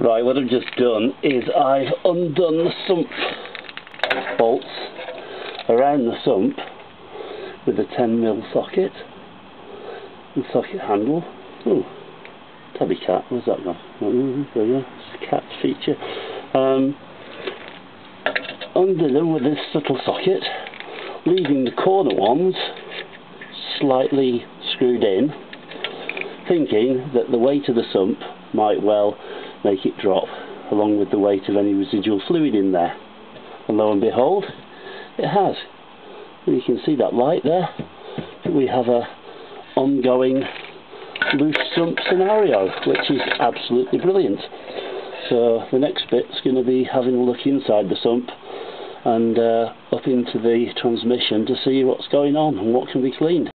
Right, what I've just done is I've undone the sump bolts around the sump with a 10mm socket and socket handle. Oh, tabby cat, where's that gone? There you go, it's a cat feature. Um, under them with this little socket, leaving the corner ones slightly screwed in, thinking that the weight of the sump might well make it drop along with the weight of any residual fluid in there. And lo and behold it has. And you can see that light there. We have a ongoing loose sump scenario which is absolutely brilliant. So the next bit's going to be having a look inside the sump and uh, up into the transmission to see what's going on and what can be cleaned